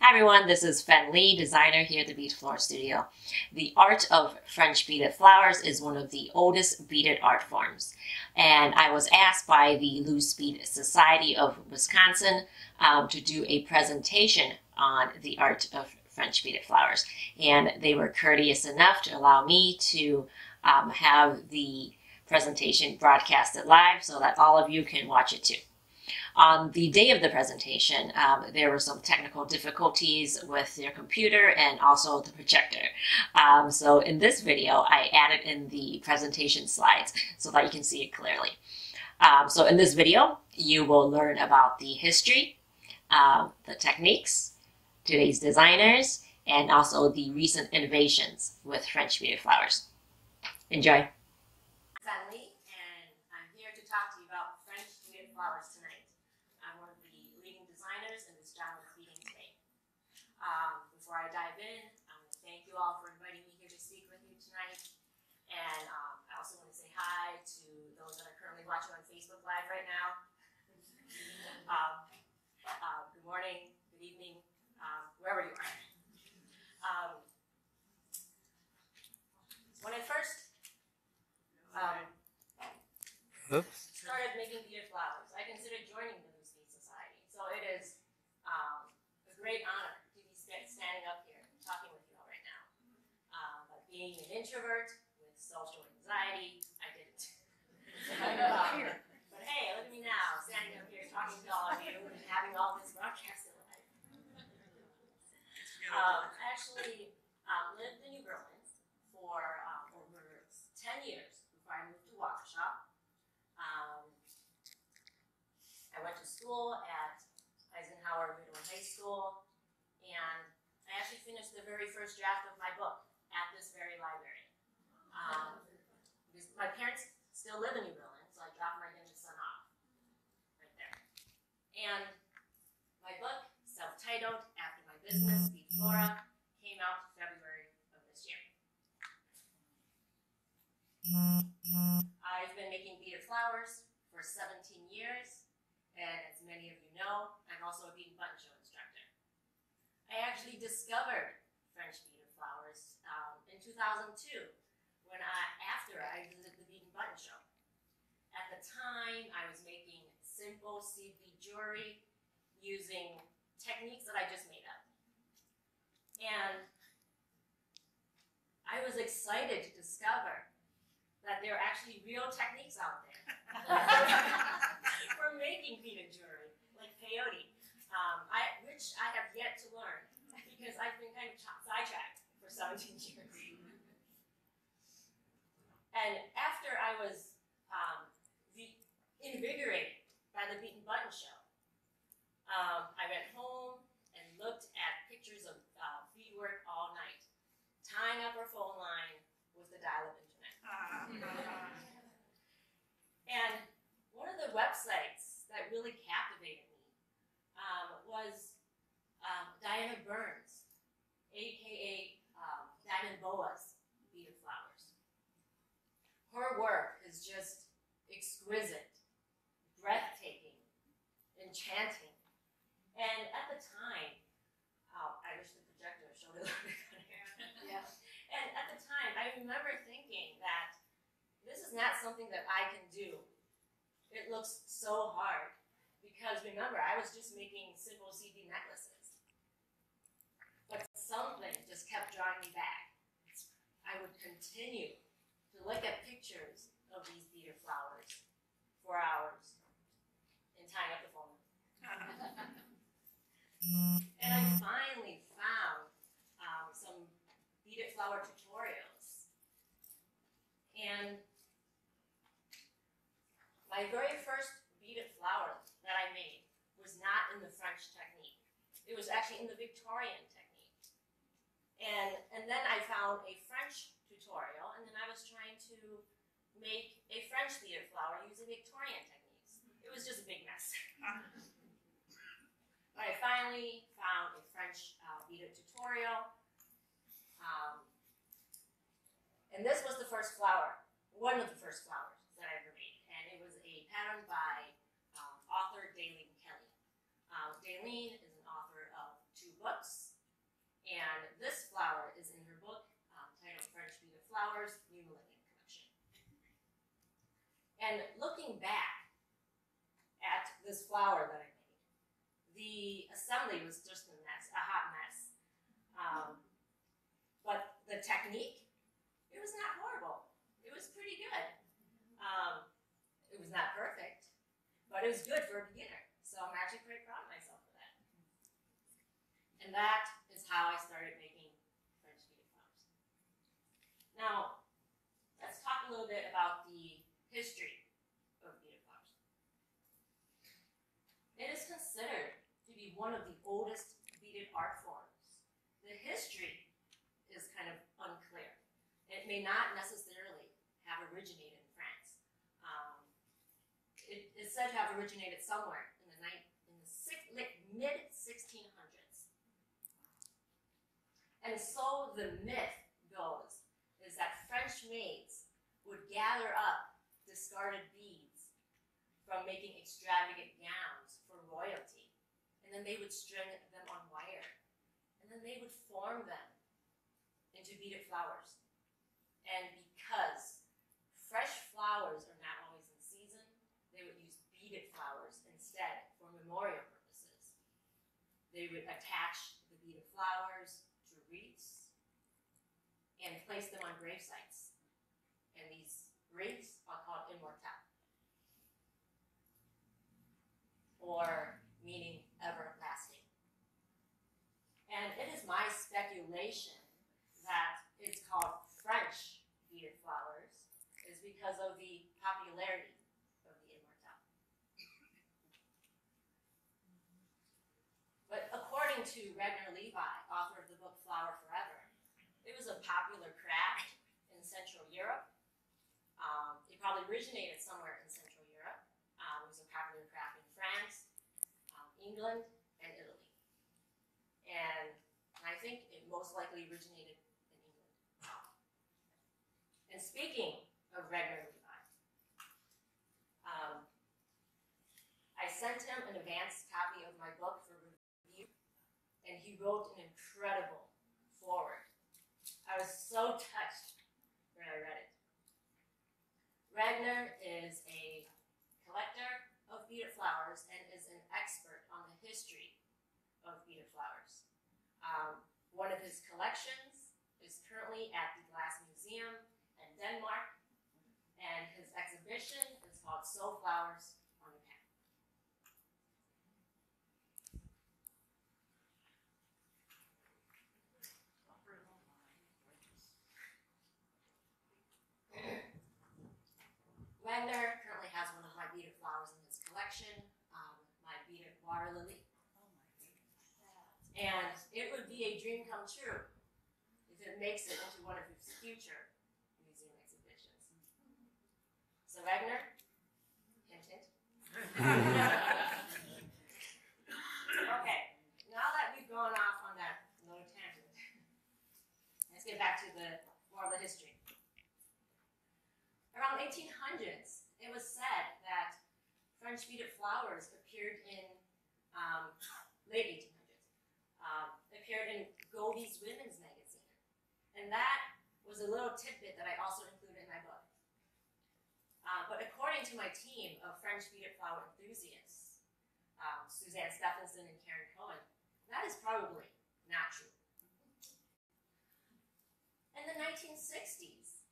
Hi everyone, this is Fen Li, designer here at the Bead Flora Studio. The art of French beaded flowers is one of the oldest beaded art forms. And I was asked by the Loose Bead Society of Wisconsin um, to do a presentation on the art of French beaded flowers. And they were courteous enough to allow me to um, have the presentation broadcasted live so that all of you can watch it too. On the day of the presentation, um, there were some technical difficulties with their computer and also the projector. Um, so in this video, I added in the presentation slides so that you can see it clearly. Um, so in this video, you will learn about the history, um, the techniques, today's designers, and also the recent innovations with French beaded flowers. Enjoy. Lee, and I'm here to talk to you about French beaded flowers tonight. I'm one of the leading designers in this genre of beading today. Um, before I dive in, I want to thank you all for inviting me here to speak with you tonight. And um, I also want to say hi to those that are currently watching on Facebook Live right now. um, uh, good morning, good evening, um, wherever you are. Um, when I first um, started making beaded flowers, I considered joining the Loose Bead Society. So it is um, a great honor to be standing up here and talking with you all right now. Um, but being an introvert with social anxiety, I didn't. um, but hey, look at me now, standing up here talking to all of you and having all this broadcasted live. Um, I actually um, lived in New Berlin for um, over 10 years before I moved to Waukesha. Um, I went to school at Eisenhower Middle High School, and I actually finished the very first draft of my book at this very library. Um, because my parents still live in New Berlin, so I dropped my youngest son off right there. And my book, self-titled after my business, Bead Flora, came out February of this year. I've been making beaded flowers for 17 years, and as many of you know, I'm also a bead button show instructor. I actually discovered French beaded flowers um, in 2002, when I, after I visited the and button show. At the time, I was making simple seed bead jewelry using techniques that I just made up. And I was excited to discover that there are actually real techniques out there for making beaded jewelry, like peyote, um, I, which I have yet to learn because I've been kind of sidetracked for 17 years. And after I was um, invigorated by the Bead and Button Show, um, I went home and looked at pictures of uh, beadwork all night, tying up our phone line with the dial-up internet. and one of the websites that really captivated me um, was um, Diana Burns, aka um, Diamond Boas Beaded Flowers. Her work is just exquisite, breathtaking, enchanting. And at the time, oh, I wish the projector showed it a little bit better. yeah. And at the time, I remember thinking that this is not something that I can do. It looks so hard. Because remember, I was just making simple CD necklaces. But something just kept drawing me back. I would continue to look at pictures of these beaded flowers for hours and tying up the phone. and I finally found um, some beaded flower tutorials. And my very first beaded flower that I made was not in the French technique. It was actually in the Victorian technique. And, and then I found a French tutorial, and then I was trying to make a French beaded flower using Victorian techniques. It was just a big mess. but I finally found a French uh, beaded tutorial. Um, and this was the first flower, one of the first flowers that I ever made And it was a pattern by um, author Dalene Kelly. Uh, Dalene is an author of two books, And Flowers' Millennium Commission. And looking back at this flower that I made, the assembly was just a mess, a hot mess. Um, but the technique, it was not horrible. It was pretty good. Um, it was not perfect, but it was good for a beginner. So I'm actually pretty proud of myself for that. And that is how I started making now, let's talk a little bit about the history of beaded flowers. It is considered to be one of the oldest beaded art forms. The history is kind of unclear. It may not necessarily have originated in France. Um, it is said to have originated somewhere in the, in the six, mid 1600s. And so the myth goes that French maids would gather up discarded beads from making extravagant gowns for royalty. And then they would string them on wire. And then they would form them into beaded flowers. And because fresh flowers are not always in season, they would use beaded flowers instead for memorial purposes. They would attach the beaded flowers and place them on grave sites. And these graves are called immortelles, or meaning everlasting. And it is my speculation that it's called French beaded flowers is because of the popularity of the immortelle. But according to Ragnar Levi, author of the book Flower was a popular craft in Central Europe. Um, it probably originated somewhere in Central Europe. Um, it was a popular craft in France, um, England, and Italy. And I think it most likely originated in England. And speaking of Ragnar Levi, um, I sent him an advance copy of my book for review, and he wrote an incredible foreword. I was so touched when I read it. Ragnar is a collector of beaded flowers and is an expert on the history of beaded flowers. Um, one of his collections is currently at the Glass Museum in Denmark, and his exhibition is called Sew Flowers on the Pan. Ragnar currently has one of my beaded flowers in his collection, um, my beaded water lily. And it would be a dream come true if it makes it into one of his future museum exhibitions. So Ragnar, hint hint. okay, now that we've gone off on that little tangent, let's get back to the more of the history. Around 1800s, it was said that French beaded flowers appeared in um, late 1800s, um, appeared in Godey's Women's Magazine, and that was a little tidbit that I also included in my book. Uh, but according to my team of French beaded flower enthusiasts, um, Suzanne Stephenson and Karen Cohen, that is probably not true. In the 1960s,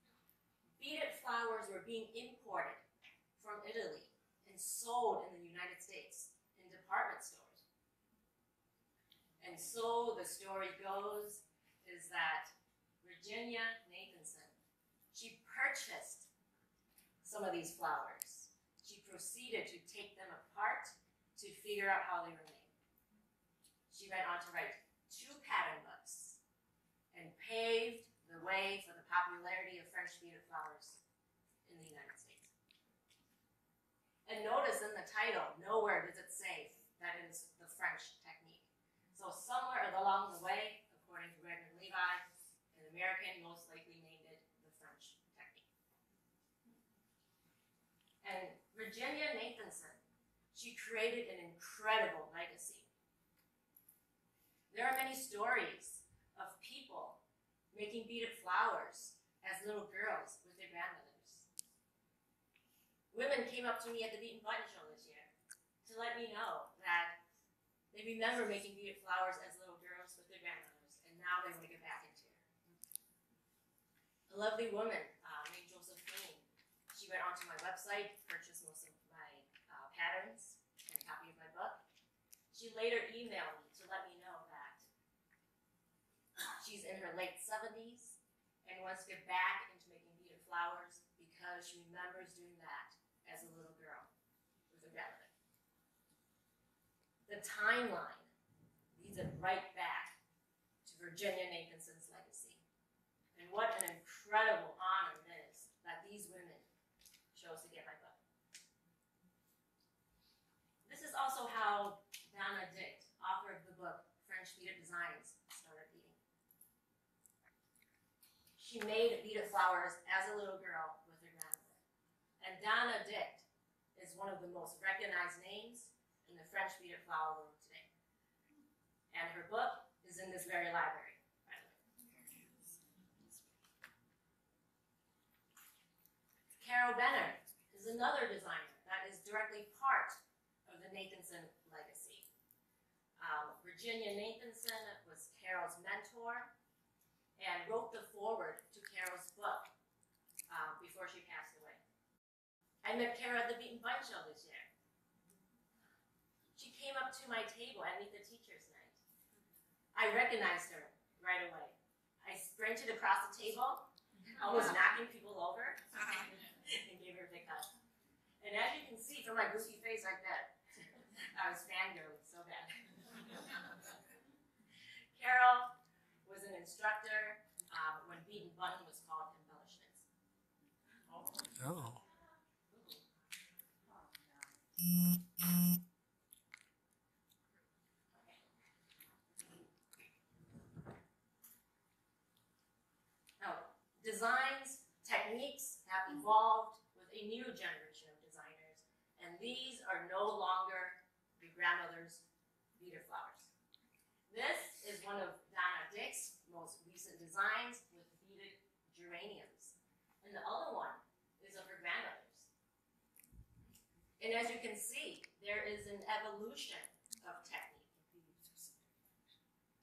beaded flowers were being imported from Italy and sold in the United States in department stores. And so the story goes is that Virginia Nathanson, she purchased some of these flowers. She proceeded to take them apart to figure out how they were made. She went on to write two pattern books and paved the way for the popularity of French beaded flowers in the United States. And notice in the title, nowhere does it say that it is the French technique. So somewhere along the way, according to Ragnar Levi, an American most likely named it the French technique. And Virginia Nathanson, she created an incredible legacy. There are many stories of people making beaded flowers as little girls with their grandmothers. Women came up to me at the Bead and Button Show this year to let me know that they remember making beaded flowers as little girls with their grandmothers, and now they want to get back into it. A lovely woman uh, named Josephine. She went onto my website, purchased most of my uh, patterns and a copy of my book. She later emailed me to let me know that she's in her late 70s and wants to get back into making beaded flowers because she remembers doing that as a little girl with her grandmother. The timeline leads it right back to Virginia Nathanson's legacy. And what an incredible honor it is that these women chose to get my book. This is also how Donna Dicht, author of the book French Beaded Designs, started beading. She made beaded flowers as a little girl with her grandmother. And Donna Dicht is one of the most recognized names French beaded flower world today. And her book is in this very library, by the way. Carol Benner is another designer that is directly part of the Nathanson legacy. Um, Virginia Nathanson was Carol's mentor and wrote the foreword to Carol's book um, before she passed away. I met Carol at the Bead and Button Show this year. She came up to my table at Meet the Teachers Night. I recognized her right away. I sprinted across the table, almost knocking people over, and gave her a big hug. And as you can see from my goofy face like that, I was fangirling so bad. Carol was an instructor um, when Bead and Button was called Embellishments. Oh. Now, designs, evolved with a new generation of designers, and these are no longer your grandmother's beater flowers. This is one of Donna Dick's most recent designs with beaded geraniums, and the other one is of her grandmother's. And as you can see, there is an evolution of technique.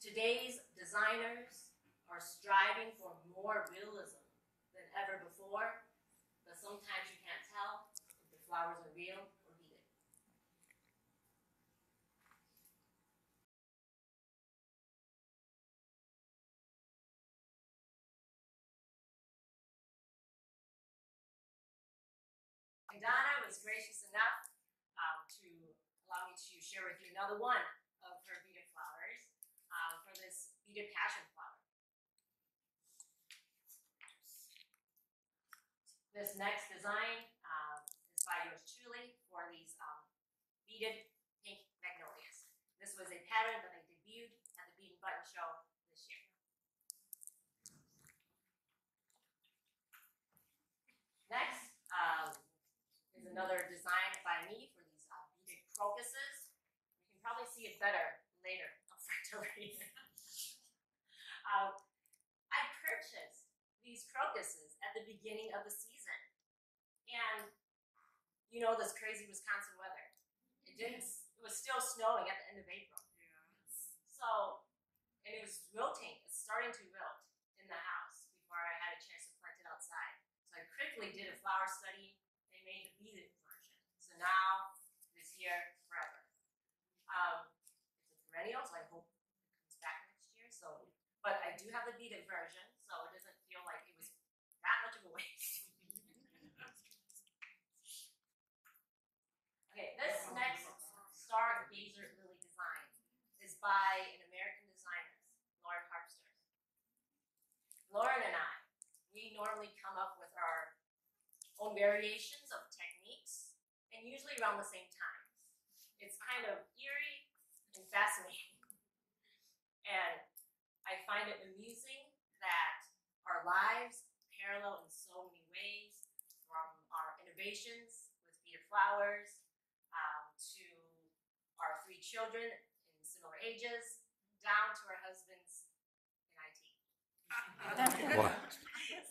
Today's designers are striving for more realism than ever before, sometimes you can't tell if the flowers are real or beaded. And Donna was gracious enough um, to allow me to share with you another one of her beaded flowers um, for this beaded passion flower. This next design um, is by yours truly for these um, beaded pink magnolias. This was a pattern that I debuted at the Bead and Button Show this year. Next um, is another design by me for these uh, beaded crocuses. You can probably see it better later. I'll start to read. um, I purchased these crocuses at the beginning of the season. And you know this crazy Wisconsin weather. It didn't it was still snowing at the end of April. So and it was wilting, it's starting to wilt in the house before I had a chance to plant it outside. So I quickly did a flower study and made the beaded version. So now it's here forever. Um, it's a perennial, so I hope it comes back next year. So but I do have the beaded version, so it doesn't feel like it was that much of a waste. okay, this next star gazer lily design is by an American designer, Lauren Harpster. Lauren and I, we normally come up with our own variations of techniques, and usually around the same time. It's kind of eerie and fascinating. And I find it amusing that our lives parallel in so many ways, from our innovations with beaded flowers um, to our three children similar ages, down to our husbands in IT. Wow.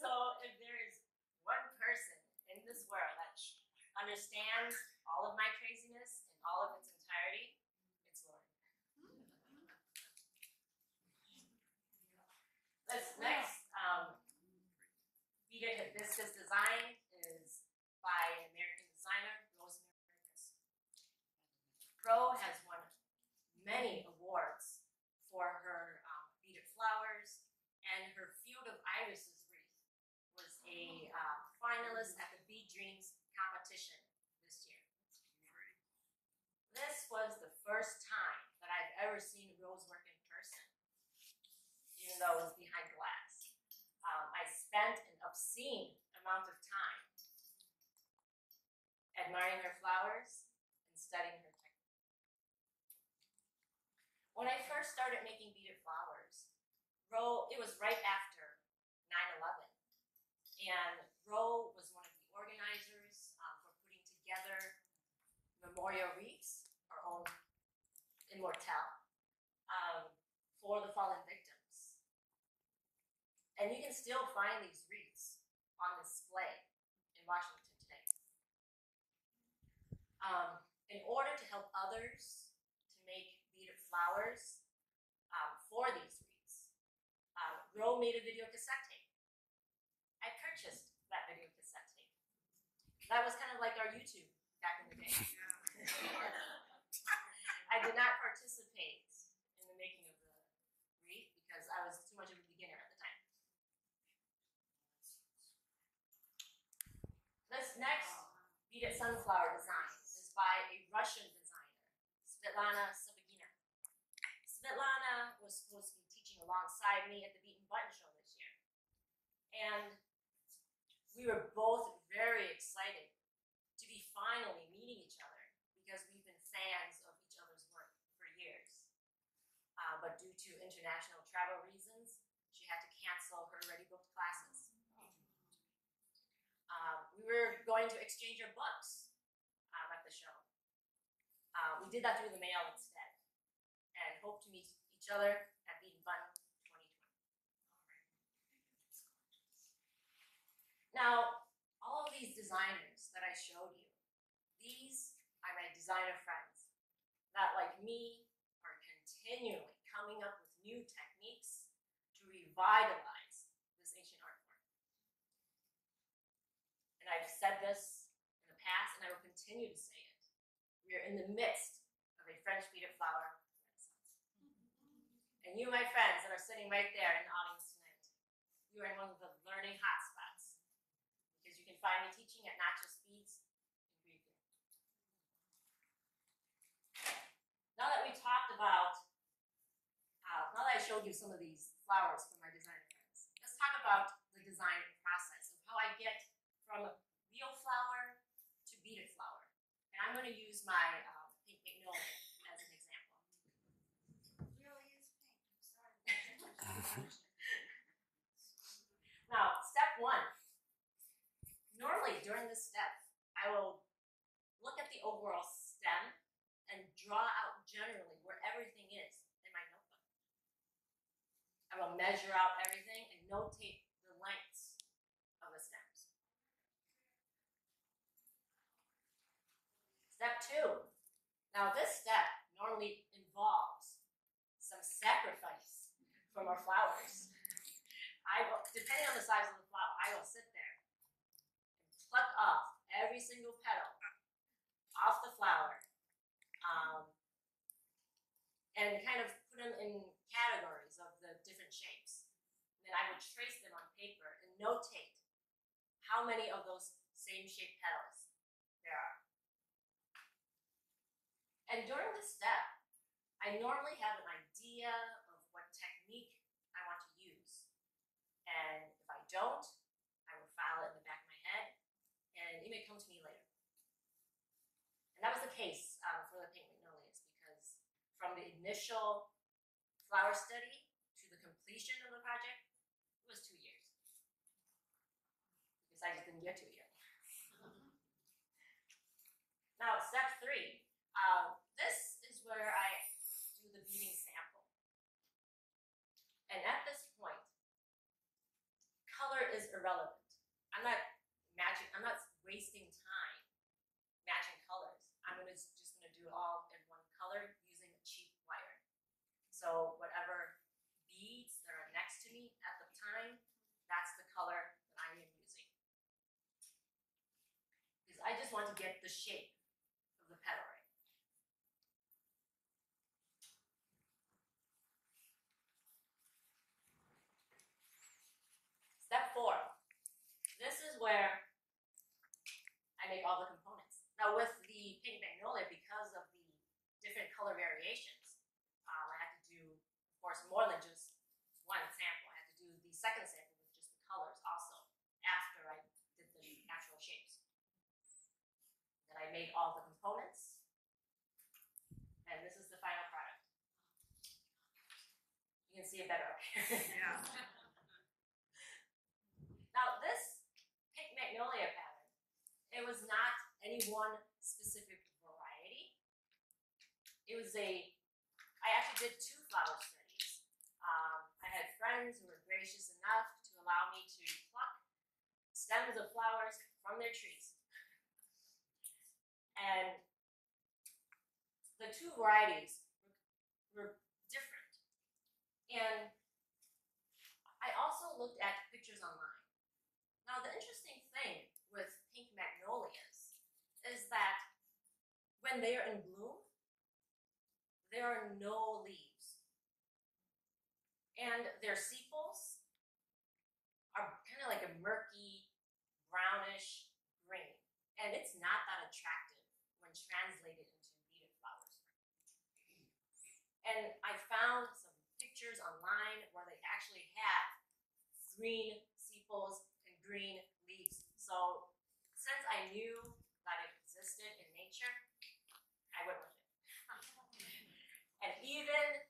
so if there is one person in this world that understands all of my craziness in all of its entirety, it's Lauren. This next um, Beat Hibiscus design is by an American designer, Rosemary Marcus. Ro has many awards for her um, beaded flowers, and her Field of Irises wreath was a uh, finalist at the Bead Dreams competition this year. This was the first time that I've ever seen Ro's work in person, even though it was behind glass. Um, I spent an obscene amount of time admiring her flowers and studying her. When I first started making beaded flowers, Ro, it was right after 9-11. And Ro was one of the organizers um, for putting together memorial wreaths, our own immortelle, um, for the fallen victims. And you can still find these wreaths on display in Washington today. Um, in order to help others flowers um, for these wreaths, uh, Ro made a video cassette tape. I purchased that video cassette tape. That was kind of like our YouTube back in the day. I did not participate in the making of the wreath because I was too much of a beginner at the time. This next beaded sunflower design is by a Russian designer, Svetlana. Svetlana was supposed to be teaching alongside me at the Bead and Button Show this year. And we were both very excited to be finally meeting each other because we've been fans of each other's work for years. Uh, but due to international travel reasons, she had to cancel her already booked classes. Um, we were going to exchange our books um, at the show. Uh, we did that through the mail instead, hope to meet each other at the Button 2020. Now, all of these designers that I showed you, these are my designer friends that, like me, are continually coming up with new techniques to revitalize this ancient art form. And I've said this in the past, and I will continue to say it. We are in the midst of a French beaded flower. And you, my friends, that are sitting right there in the audience tonight, you are in one of the learning hotspots because you can find me teaching at Not Just Beads in. Now that we talked about, uh, now that I showed you some of these flowers from my designer friends, let's talk about the design process of how I get from real flower to beaded flower. And I'm going to use my um, pink magnolia as an example. really is pink. I'm sorry. Now, step one. Normally, during this step, I will look at the overall stem and draw out generally where everything is in my notebook. I will measure out everything and notate the lengths of the stems. Step two. Now, this step normally involves some sacrifice from our flowers. I will, depending on the size of the flower, I will sit there pluck off every single petal off the flower, um, and kind of put them in categories of the different shapes. And then I would trace them on paper and notate how many of those same shape petals there are. And during this step, I normally have an idea of what technique I want to use. And if I don't, I will file it in the back of my head, and it may come to me later. And that was the case um, for the pink magnolias because from the initial flower study to the completion of the project, it was two years. Because I just didn't get to it yet. now, step three. Um, this is where I do the beading sample. And at this point, color is irrelevant. I'm not matching, I'm not wasting time do it all in one color using a cheap wire. So whatever beads that are next to me at the time, that's the color that I am using. Because I just want to get the shape of the petal right. Step four. This is where I make all the components. Now with the pink magnolia, because of the different color variations, um, I had to do, of course, more than just one sample. I had to do the second sample with just the colors also after I did the actual shapes. Then I made all the components, and this is the final product. You can see it better up here. Yeah. Now this pink magnolia pattern, it was not any one specific variety. It was a, I actually did two flower studies. Um, I had friends who were gracious enough to allow me to pluck stems of flowers from their trees. And the two varieties were, were different. And I also looked at pictures online. Now, the interesting thing with pink magnolias is that when they are in bloom, there are no leaves. And their sepals are kind of like a murky, brownish green. And it's not that attractive when translated into beaded flowers. And I found some pictures online where they actually have green sepals and green leaves. So since I knew that it existed in nature, I went with it. and even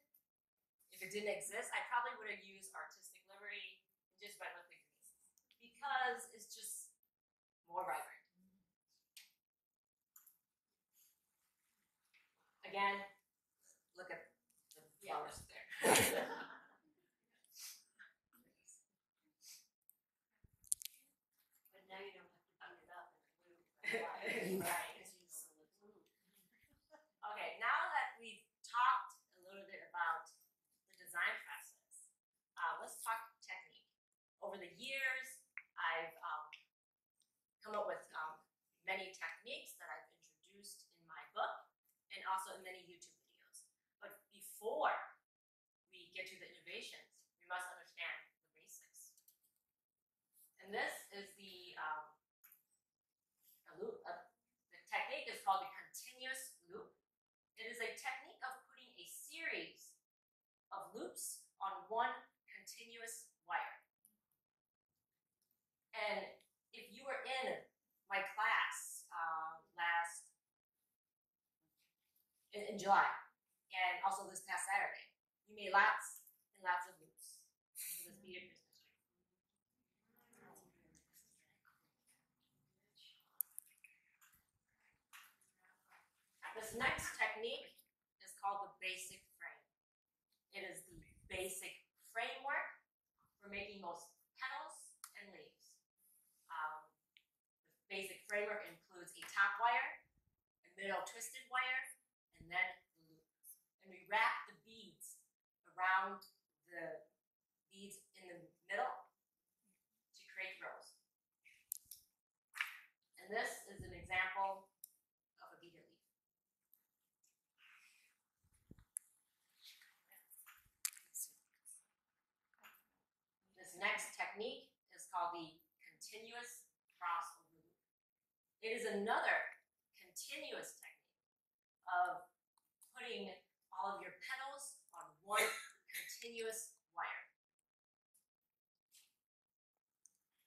didn't exist, I probably would have used artistic liberty and just went with greens because it's just more vibrant. Again, look at the flowers there. But now you don't have to beat it up and it Right. right. Because you know the glue. Okay, now that we've talked a little bit about the design process, uh, let's talk technique. Over the years, I've um, come up with um, many techniques that I've introduced in my book and also in many YouTube videos. But before we get to the innovations, we must understand the basics. And this is the um, a loop. Uh, the technique is called the continuous loop. It is a technique of putting a series of loops on one continuous wire. And if you were in my class um, last in, in July, and also this past Saturday, you made lots and lots of loops for this beaded Christmas tree. This next technique is called the basic frame. It is the basic framework for making most petals and leaves. Um, the basic framework includes a top wire, a middle twisted wire, and then the loops. And we wrap the beads around the beads in the middle to create rows. And this is an example of a beaded leaf. This next technique is called the continuous crossover loop. It is another continuous technique of putting all of your petals on one continuous wire.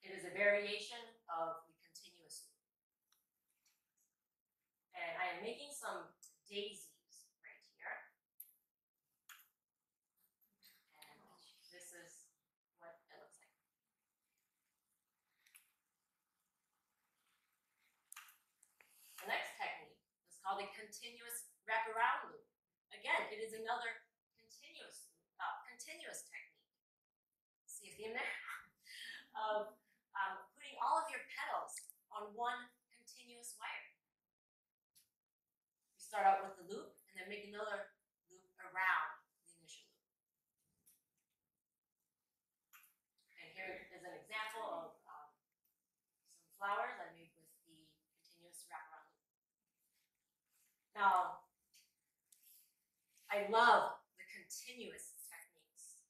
It is a variation of the continuous loop. And I am making some daisies right here. And this is what it looks like. The next technique is called a continuous wraparound loop. Again, it is another continuous uh, continuous technique. See a theme there? of um, putting all of your petals on one continuous wire. You start out with the loop and then make another loop around the initial loop. And here is an example of um, some flowers I made with the continuous wraparound loop. Now, I love the continuous techniques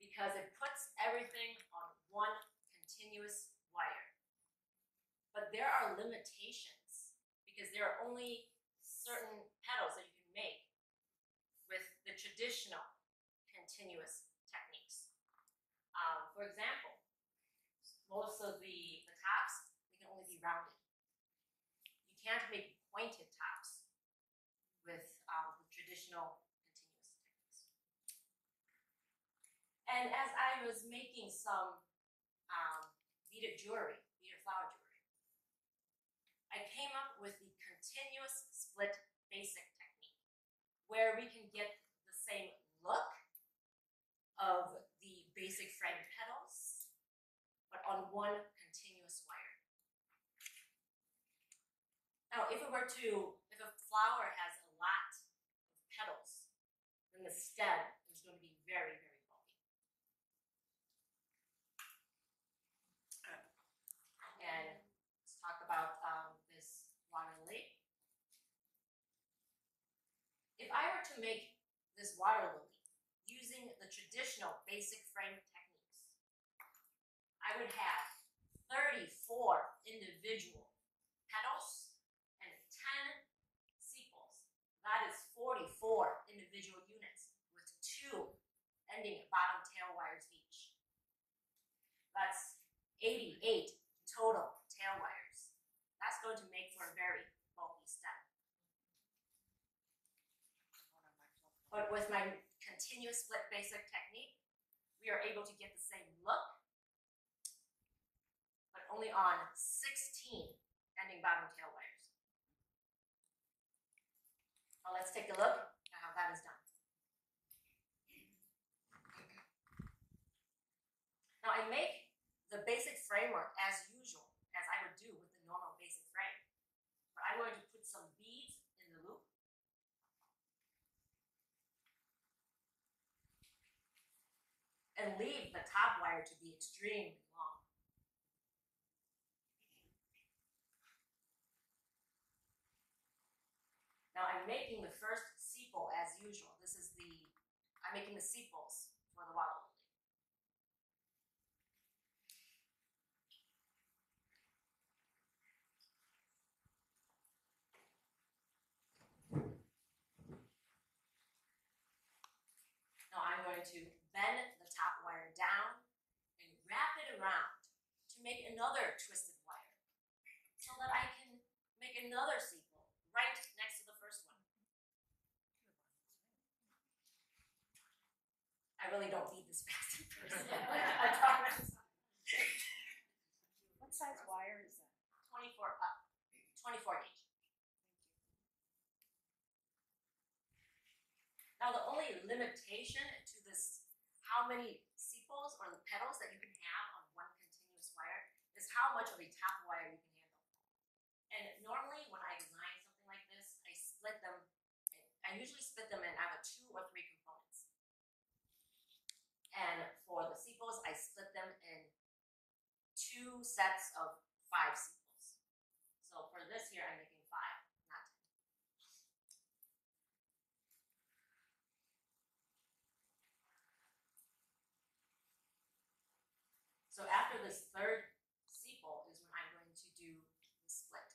because it puts everything on one continuous wire. But there are limitations because there are only certain petals that you can make with the traditional continuous techniques. Um, for example, most of the, the tops, they can only be rounded. You can't make pointed tops traditional continuous techniques. And as I was making some um, beaded jewelry, beaded flower jewelry, I came up with the continuous split basic technique, where we can get the same look of the basic frame petals, but on one continuous wire. Now, if it were to, if a flower has a lot of petals, then the stem is going to be very, very bulky. And let's talk about um, this water lily. If I were to make this water lily using the traditional basic frame techniques, I would have 34 individual petals and 10 sepals. That is 44 individual units with two ending bottom tail wires each. That's 88 total tail wires. That's going to make for a very bulky stem. But with my continuous split basic technique, we are able to get the same look, but only on 16 ending bottom tail wires. Well, let's take a look at how that is done. Now I make the basic framework as usual, as I would do with the normal basic frame. But I'm going to put some beads in the loop. And leave the top wire to be extremely long. Now I'm making the first sepal as usual. This is the, I'm making the sepals for the water to bend the top wire down and wrap it around to make another twisted wire so that I can make another sepal right next to the first one. I really don't need this fast person. I promise. What size wire is that? 24 up, 24 gauge. Now, the only limitation how many sepals or the petals that you can have on one continuous wire, is how much of a top wire you can handle. And normally, when I design something like this, I split them. I usually split them in either two or three components. And for the sepals, I split them in two sets of five sepals. So for this here, I'm making five, not ten. So after this third sepal is when I'm going to do the split.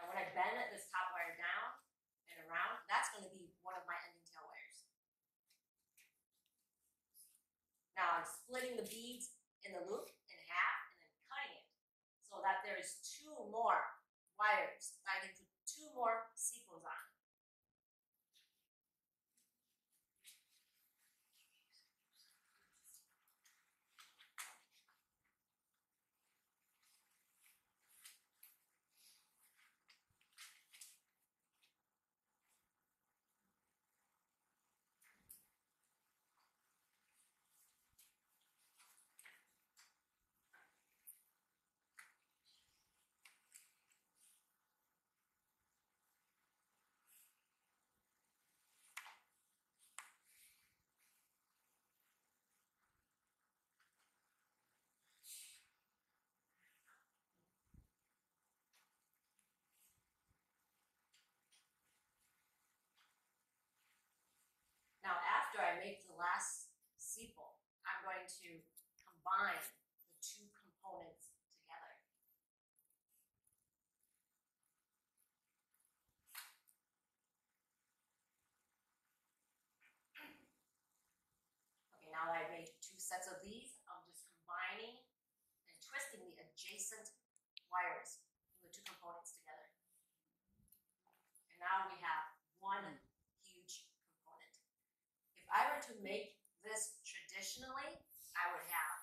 And when I bend this top wire down and around, that's going to be one of my ending tail wires. Now I'm splitting the beads in the loop in half and then cutting it so that there is two more wires that I can put two more sepals on. Last sepal, I'm going to combine the two components together. Okay, now that I've made two sets of these, I'm just combining and twisting the adjacent wires from the two components together. And now we have one huge component. If I were to make this traditionally, I would have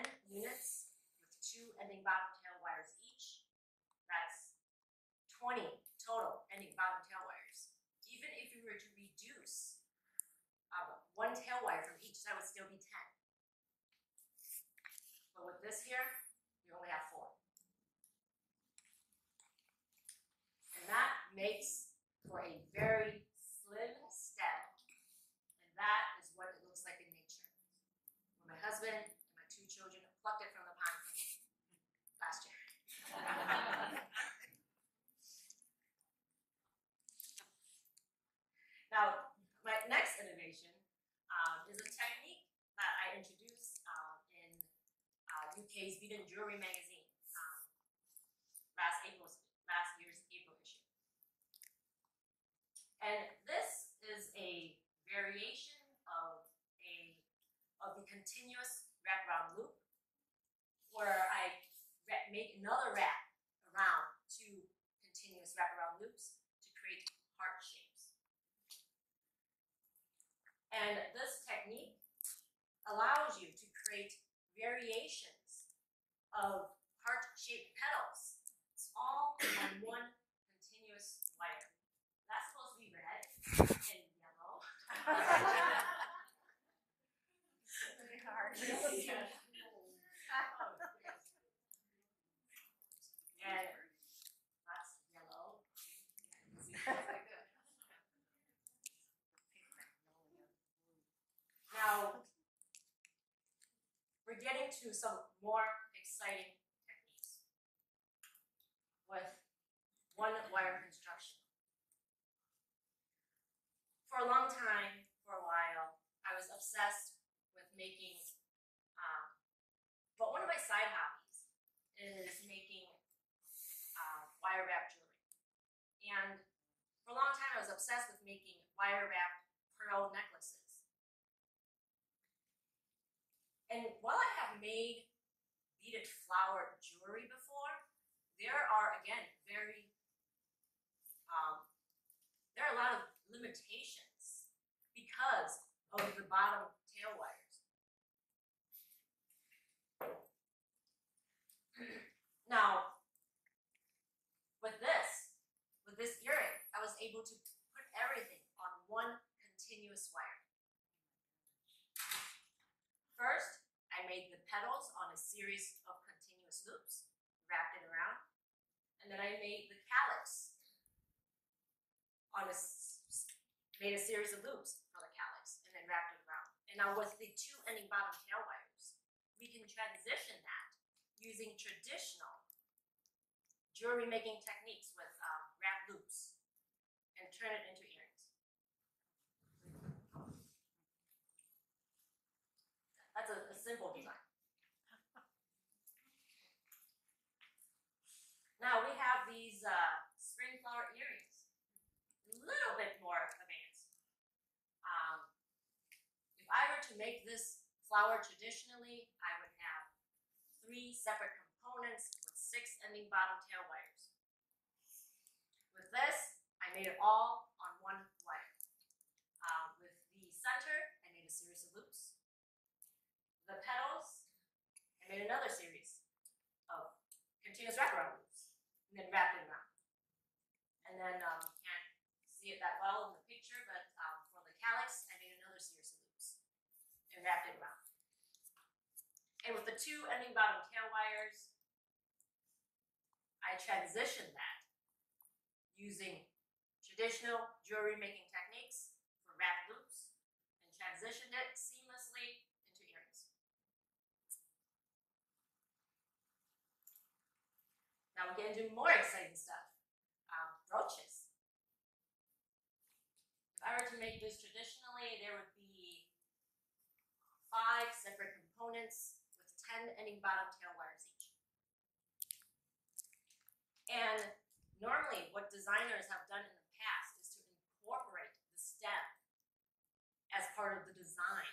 10 units with two ending bottom tail wires each. That's 20 total ending bottom tail wires. Even if you were to reduce um, one tail wire from each, that would still be 10. But with this here, we only have four. And that makes for a very slim stem. And that is what it looks like in nature. When my husband and my two children plucked it from the pond for me last year. now, my next innovation um, is a technique that I introduced um, in UK's Beaded Jewelry magazine um, last April, last year's April issue. And this is a variation of a of the continuous wraparound loop, where I make another wrap around two continuous wraparound loops to create heart shapes. And this technique allows you to create variations of heart-shaped petals. It's all on one continuous wire. That's supposed to be red and yellow. And that's yellow. Now, we're getting to some more exciting techniques with one wire construction. For a long time, for a while, I was obsessed with making, um, but one of my side hobbies is making uh, wire wrap jewelry. And for a long time, I was obsessed with making wire wrap pearl necklaces. And while I have made beaded flower jewelry before, there are again very um, there are a lot of limitations because of the bottom tail wires. now, with this, with this earring, I was able to put everything on one continuous wire. First, Made the petals on a series of continuous loops, wrapped it around, and then I made the calyx on a made a series of loops for the calyx, and then wrapped it around. And now with the two ending bottom tail wires, we can transition that using traditional jewelry making techniques with um, wrap loops and turn it into earrings. That's a simple design. Now we have these uh, spring flower earrings, a little bit more advanced. Um, if I were to make this flower traditionally, I would have three separate components with six ending bottom tail wires. With this, I made it all on one wire. Um, with the center, I made a series of loops. The petals, I made another series of continuous wraparound loops, and then wrapped it around. And then um, can't see it that well in the picture, but um, for the calyx, I made another series of loops and wrapped it around. And with the two ending bottom tail wires, I transitioned that using traditional jewelry making techniques for wrap loops and transitioned it seamlessly into earrings. Now we get do more exciting stuff. Um, brooches. If I were to make this traditionally, there would be five separate components with 10 ending bottom tail wires each. And normally, what designers have done in the past is to incorporate the stem as part of the design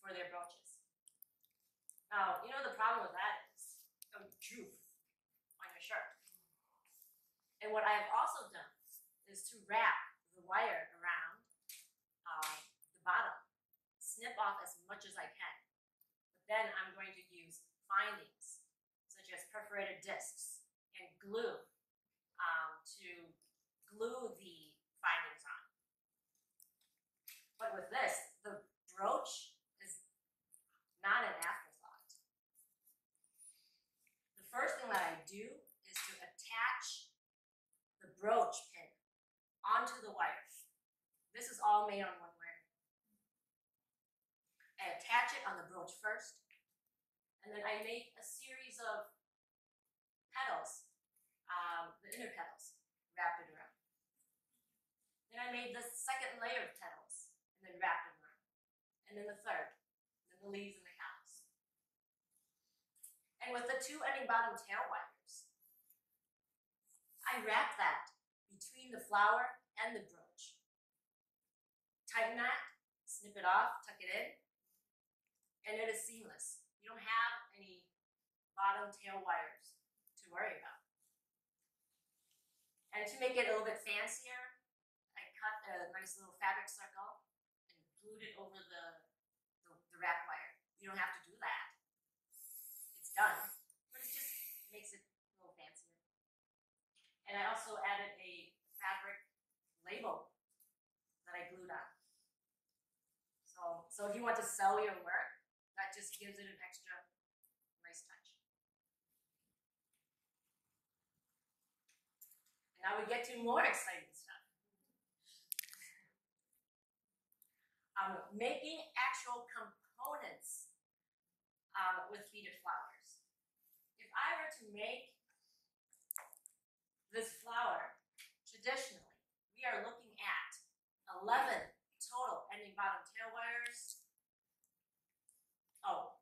for their brooches. Now, you know the problem with that is it would goof on your shirt. And what I have also done is to wrap the wire around um, the bottom, snip off as much as I can. But then I'm going to use findings such as perforated discs and glue um, to glue the findings on. But with this, the brooch is not an afterthought. The first thing that I do is to attach brooch pin onto the wire. This is all made on one wire. I attach it on the brooch first, and then I make a series of petals, um, the inner petals, wrapped it around. Then I made the second layer of petals, and then wrapped it around. And then the third, and then the leaves and the calyx. And with the two ending bottom tail wires, I wrap that the flower and the brooch. Tighten that, snip it off, tuck it in, and it is seamless. You don't have any bottom tail wires to worry about. And to make it a little bit fancier, I cut a nice little fabric circle and glued it over the, the, the wrap wire. You don't have to do that. It's done, but it just makes it a little fancier. And I also added a fabric label that I glued on. So, so if you want to sell your work, that just gives it an extra nice touch. And now we get to more exciting stuff. Um, making actual components um, with beaded flowers. If I were to make this flower, traditionally, we are looking at 11 total ending bottom tail wires. Oh,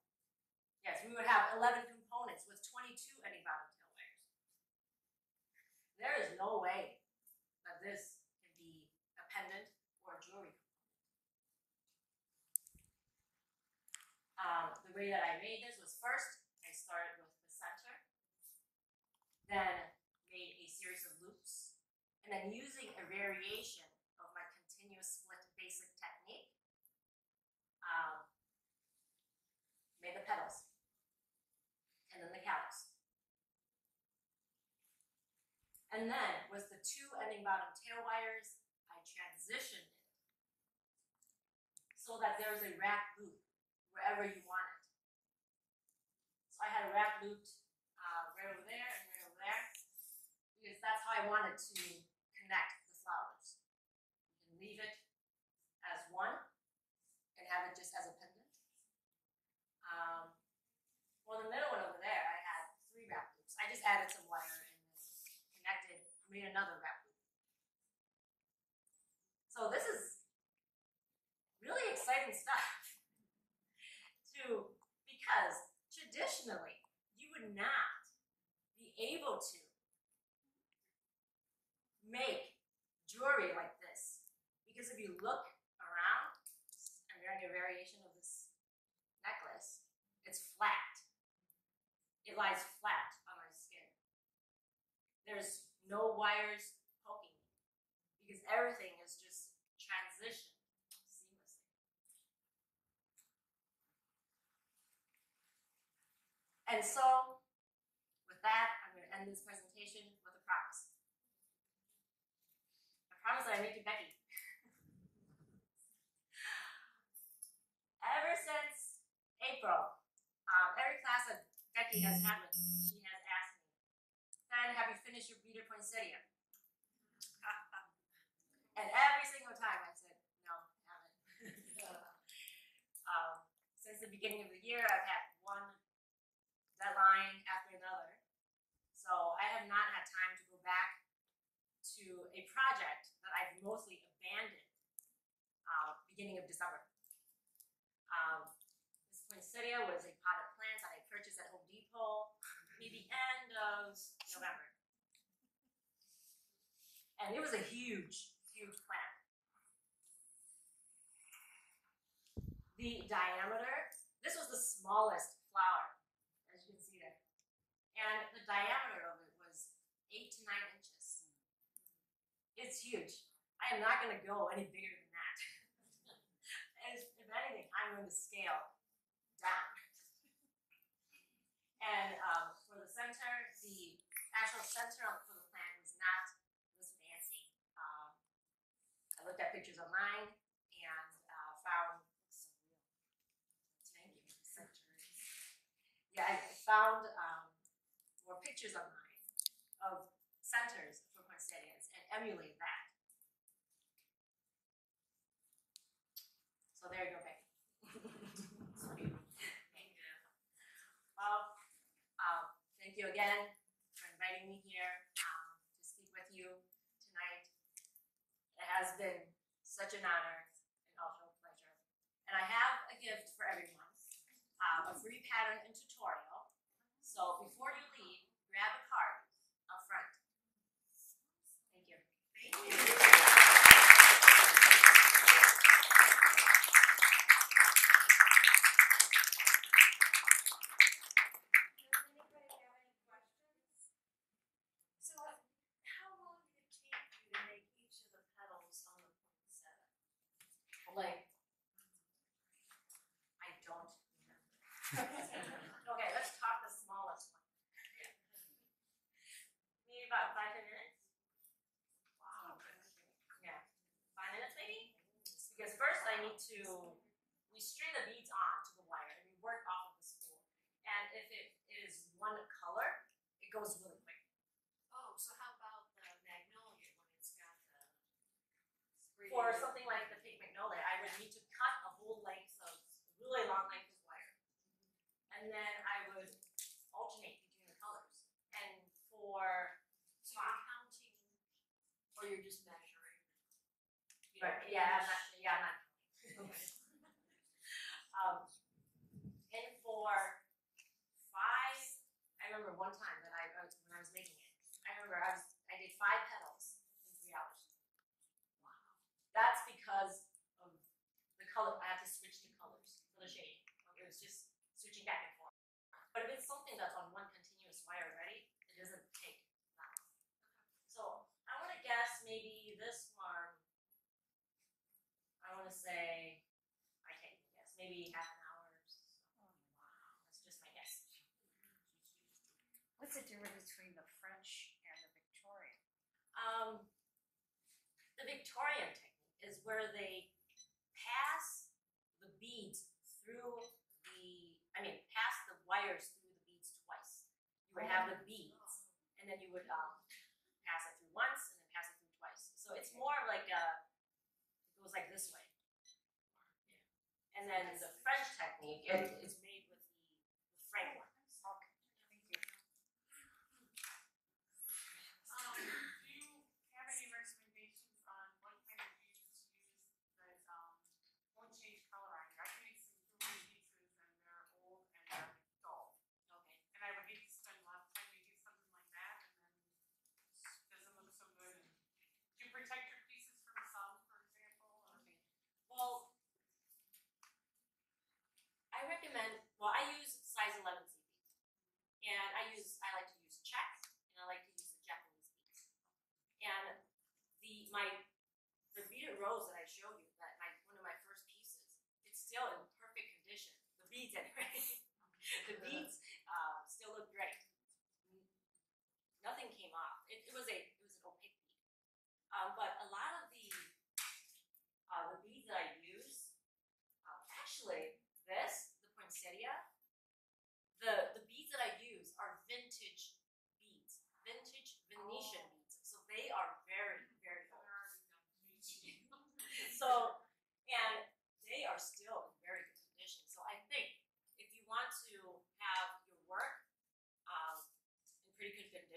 yes, we would have 11 components with 22 ending bottom tail wires. There is no way that this can be a pendant or a jewelry. Um, the way that I made this was first, I started with the center, then made a series of loops, and then using a variation of my continuous split basic technique, um, made the petals, and then the calyx. And then with the two ending bottom tail wires, I transitioned it so that there's a wrap loop wherever you want it. So I had a wrap looped uh, right over there and right over there because that's how I wanted to connect the flowers. You can leave it as one and have it just as a pendant. Um, well, the middle one over there, I had three wrap loops. I just added some wire and then connected, made another wrap loop. So this is really exciting stuff. to because traditionally you would not be able to make jewelry like this. Because if you look around, I'm wearing a variation of this necklace, it's flat. It lies flat on my skin. There's no poking me because everything is just transition seamlessly. And so, with that, I'm going to end this presentation with a promise. A promise that I made to Becky. Ever since April, um, every class that Becky has had with me, she has asked me, Fen, have you finished your beater poinsettia? and every single time I said, no, I haven't. um, since the beginning of the year, I've had one deadline after another. So I have not had time to go back to a project that I've mostly abandoned uh, beginning of December. Um, poinsettia was a potted plant that I purchased at Home Depot maybe end of November. And it was a huge, huge plant. The diameter, this was the smallest flower, as you can see there. And the diameter of it was eight to nine inches. It's huge. I am not going to go any bigger than that. If anything, I'm going to scale down. And um, the center, the actual center of- for the plant was not was fancy. Um, I looked at pictures online and uh, found. You. Centers. Yeah, I found um, more pictures online of centers for poinsettias and emulate that. So there you go, Becky. Sweet. Thank you. Well, um, thank you again for inviting me here um, to speak with you tonight. It has been such an honor and also a pleasure. And I have a gift for everyone, um, a free pattern and tutorial. So before you leave, grab a card up front. Thank you. Thank you. Does anybody have any questions? So uh, how long did it take you to make each of the petals on the poinsettia? Like, I don't remember. okay, let's talk the smallest one. Maybe about five ten minutes. Wow. Yeah, five minutes maybe. To we string the beads on to the wire and we work off of the spool. And if it is one color, it goes really quick. Oh, so how about the magnolia when it's got the? For something like the pink magnolia, I would need to cut a whole length of really long length of wire. And then I would alternate between the colors. And for So you're counting, or you're just measuring? You know, Right, yeah, I'm inch? not, yeah, I'm not. Um, and for five, I remember one time that I, I was, when I was making it, I remember I was, I did five petals in three hours. Wow. That's because of the color, I have to switch the colors for the shade. It was just switching back and forth. But if it's something that's on one continuous wire already, it doesn't take that long. So I wanna guess maybe this one, I wanna say, I can't even guess, maybe half an hour. or so. Wow, that's just my guess. What's the difference between the French and the Victorian? Um, the Victorian technique is where they pass the beads through the, I mean, pass the wires through the beads twice. You would have the beads, and then you would um, pass it through once, and then pass it through twice. So it's more like a, it goes like this way. And then the French technique it is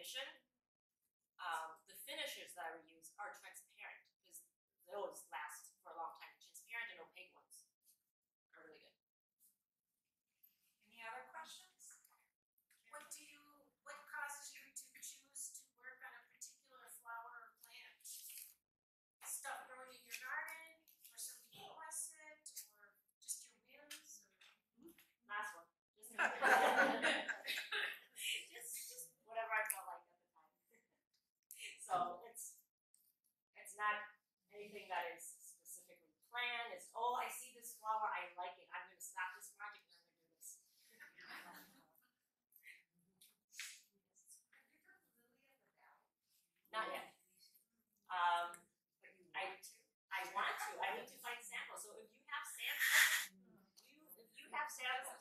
definition. Um, the finishes that I use are transparent because those last for a long time. Transparent and opaque ones are really good. Any other questions? What do you, what causes you to choose to work on a particular flower or plant? Stuff growing in your garden or something you oh. it, or just your whims? Or? Last one. nothing that is specifically planned. It's, oh, I see this flower, I like it. I'm going to stop this project and I'm going to do this. Not yet. Um, I, I want to. I need to find samples. So if you have samples, hmm. you, if you have samples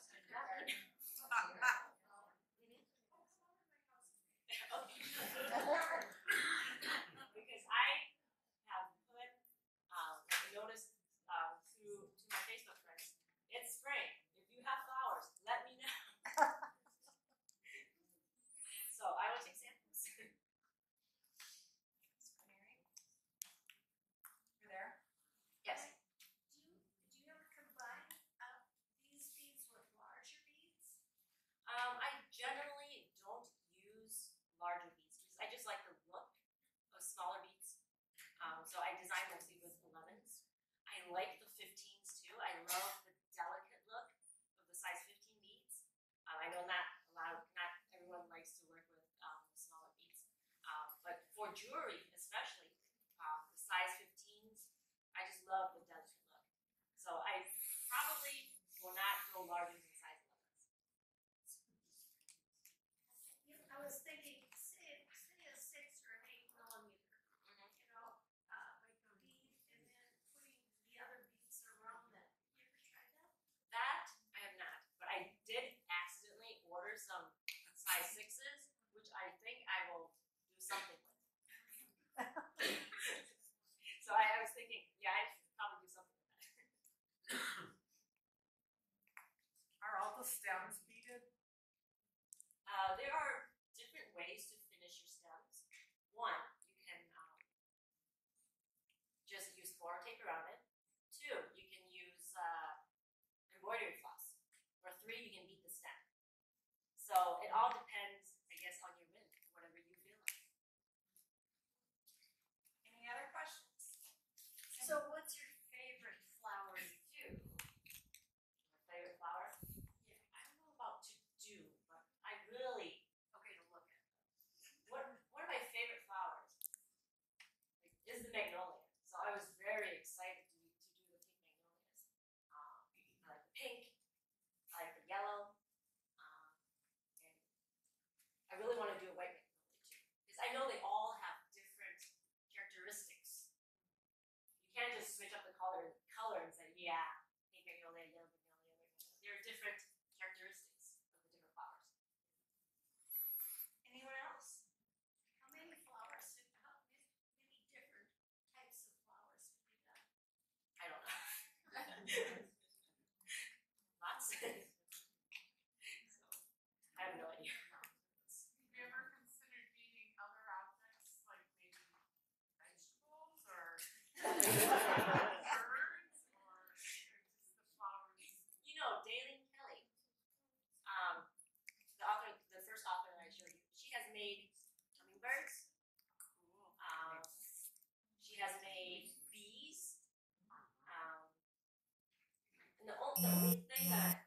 jury color, colors that he had. Tự.